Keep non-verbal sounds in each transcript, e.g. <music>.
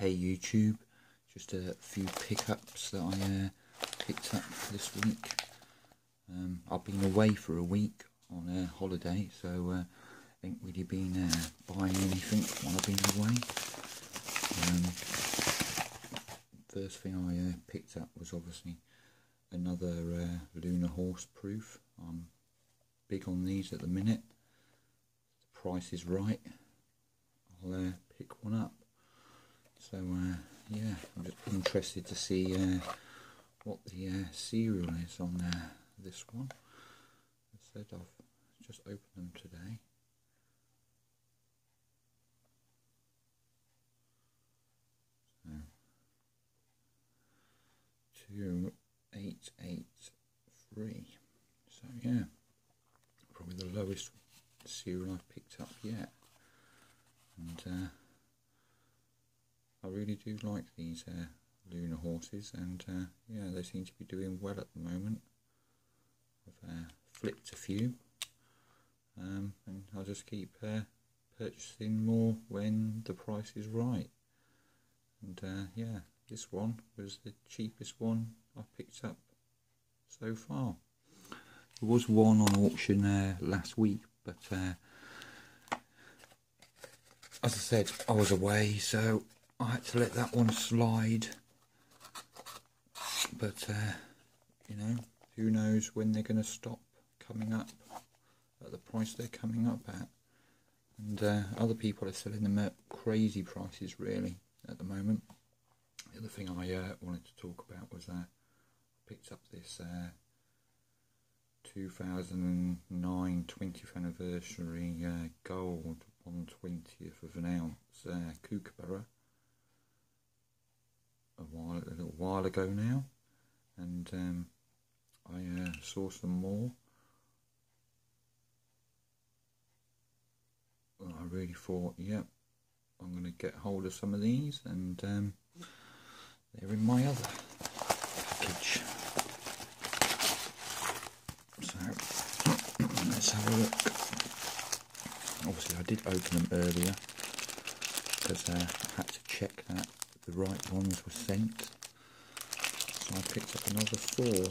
Hey YouTube, just a few pickups that I uh, picked up this week. Um, I've been away for a week on a holiday, so uh, ain't really been uh, buying anything while I've been away. Um, first thing I uh, picked up was obviously another uh, Lunar Horse proof. I'm big on these at the minute. The price is right. I'll uh, pick one up. So uh, yeah, I'm just interested to see uh, what the uh, serial is on uh, this one. I said I've just opened them today. So two eight eight three. So yeah, probably the lowest serial I've picked up yet, and. Uh, I really do like these uh, lunar horses, and uh, yeah, they seem to be doing well at the moment. I've uh, flipped a few, um, and I'll just keep uh, purchasing more when the price is right. And uh, yeah, this one was the cheapest one I picked up so far. There was one on auction uh, last week, but as I said, I was away, so I had to let that one slide. But, uh, you know, who knows when they're going to stop coming up at the price they're coming up at. And uh, other people are selling them at crazy prices, really, at the moment. The other thing I uh, wanted to talk about was uh, I picked up this uh, 2009 20th anniversary uh, gold 120th of an ounce uh, kookaburra a while a little while ago now, and um, I uh, saw some more. I really thought, yep, I'm going to get hold of some of these, and um, they're in my other package. So <clears throat> let's have a look. Obviously, I did open them earlier because uh, I had to check that the right ones were sent. I picked up another four.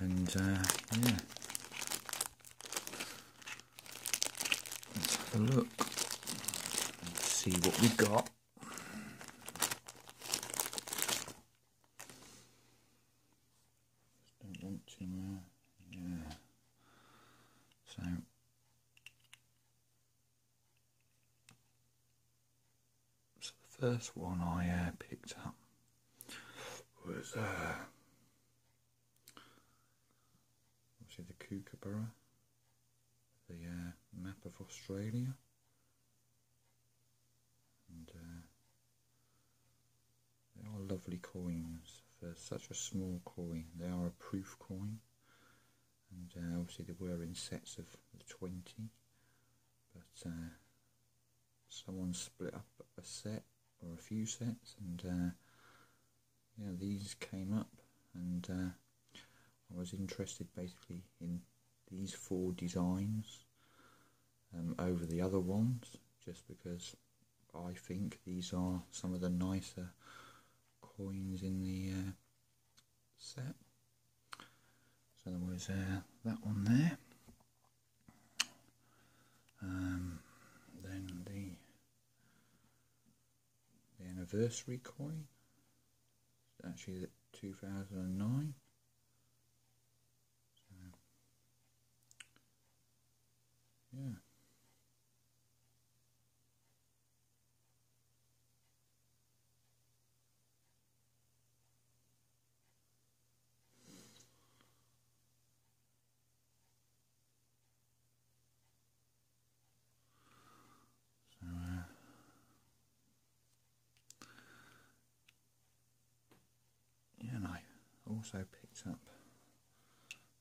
And uh, yeah, let's have a look. Let's see what we got. First one I uh, picked up was uh, obviously the kookaburra, the uh, map of Australia, and uh, they are lovely coins. For such a small coin. They are a proof coin, and uh, obviously they were in sets of 20, but uh, someone split up a set or a few sets and uh, yeah these came up and uh, I was interested basically in these four designs um, over the other ones just because I think these are some of the nicer coins in the uh, set. So there was uh, that one there. Um, anniversary coin. It's actually 2009. So, yeah. Also picked up,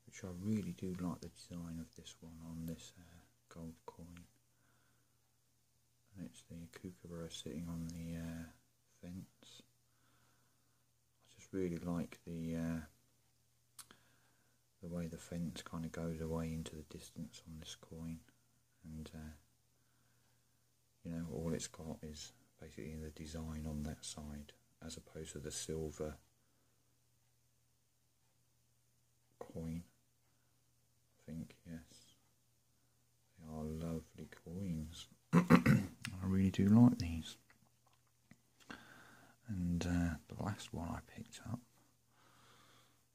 which I really do like the design of this one on this uh, gold coin. And it's the kookaburra sitting on the uh, fence. I just really like the uh, the way the fence kind of goes away into the distance on this coin and uh, you know all it's got is basically the design on that side as opposed to the silver coin. I think yes. They are lovely coins. <clears throat> I really do like these. And uh, the last one I picked up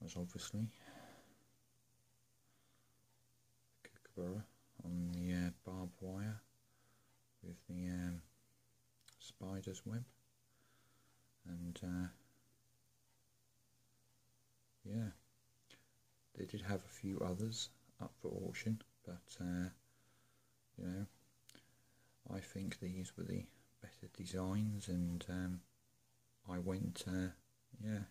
was obviously the kookaburra on the uh, barbed wire with the um, spider's web. And uh, yeah they did have a few others up for auction but uh, you know I think these were the better designs and um, I went uh, yeah.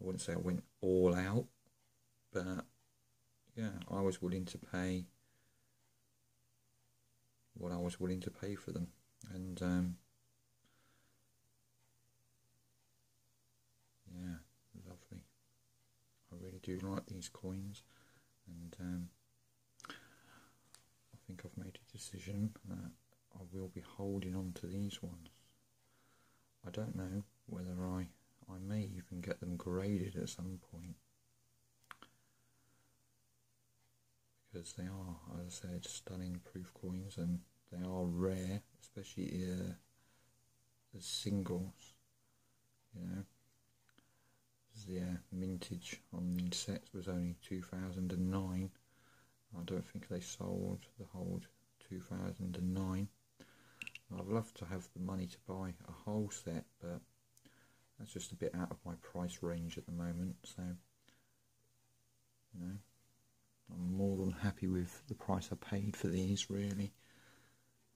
I wouldn't say I went all out but yeah I was willing to pay what I was willing to pay for them. And um, yeah lovely I do like these coins. And um, I think I've made a decision that I will be holding on to these ones. I don't know whether I I may even get them graded at some point. Because they are, as I said, stunning proof coins and they are rare, especially uh, as singles. You know, the uh, mintage on these sets was only 2009. I don't think they sold the whole 2009. I'd love to have the money to buy a whole set, but that's just a bit out of my price range at the moment. So, you know, I'm more than happy with the price I paid for these. Really,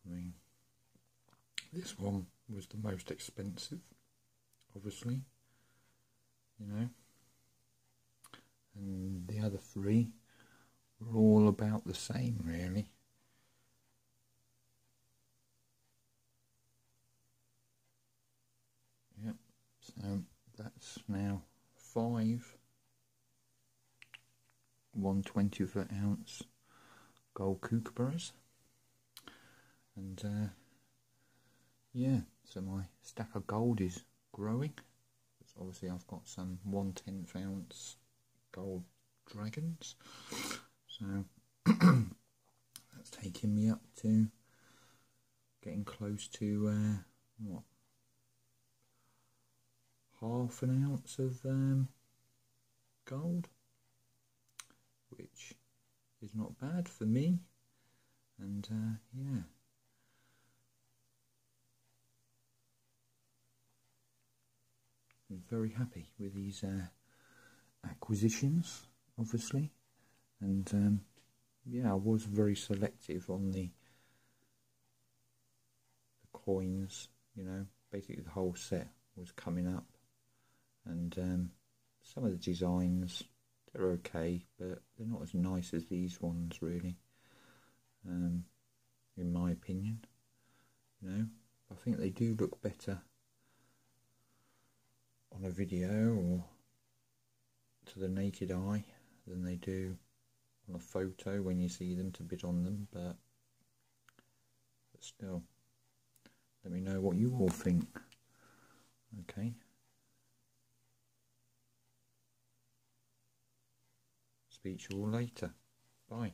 I mean, this one was the most expensive, obviously. You know, and the other three were all about the same, really. So that's now five one twenty of an ounce gold kookaburras. And uh, yeah, so my stack of gold is growing. So obviously I've got some one tenth ounce gold dragons. So <clears throat> that's taking me up to getting close to uh, what half an ounce of um, gold, which is not bad for me. And uh, yeah. Very happy with these uh, acquisitions, obviously, and um, yeah, I was very selective on the the coins. You know, basically the whole set was coming up. And um, some of the designs they're okay but they're not as nice as these ones really. Um, in my opinion you know. I think they do look better on a video or to the naked eye than they do on a photo when you see them to bid on them but, but still let me know what you all think okay Speak to you all later. Bye.